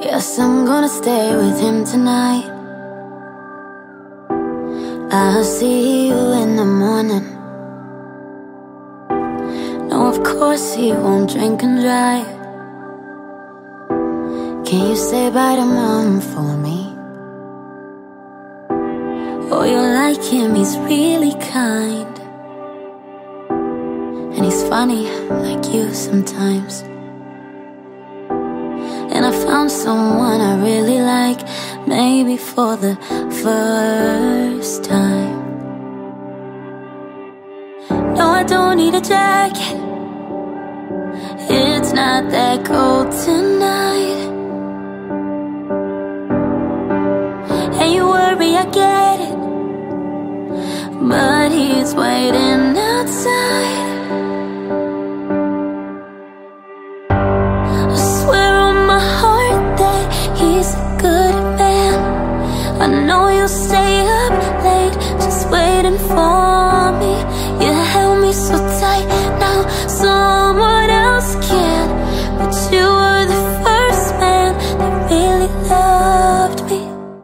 Yes, I'm gonna stay with him tonight. I'll see you in the morning. No, of course he won't drink and drive. Can you say bye to mom for me? Oh, you like him, he's really kind. And he's funny, like you sometimes. And I found someone I really like, maybe for the first time. No, I don't need a jacket. It's not that cold tonight. And you worry, I get it. But he's waiting stay up late just waiting for me. You held me so tight, now someone else can. But you were the first man that really loved